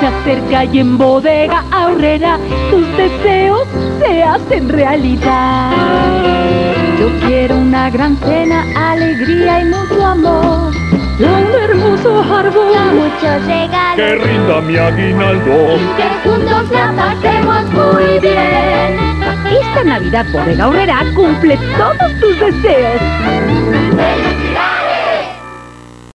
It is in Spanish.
se acerca y en bodega ahorrera tus deseos se hacen realidad. Yo quiero una gran cena, alegría y mucho amor. Un hermoso árbol, muchos regalos. Que rinda mi aguinaldo. Que juntos la pasemos muy bien. Esta Navidad Bodega Horrera cumple todos tus deseos.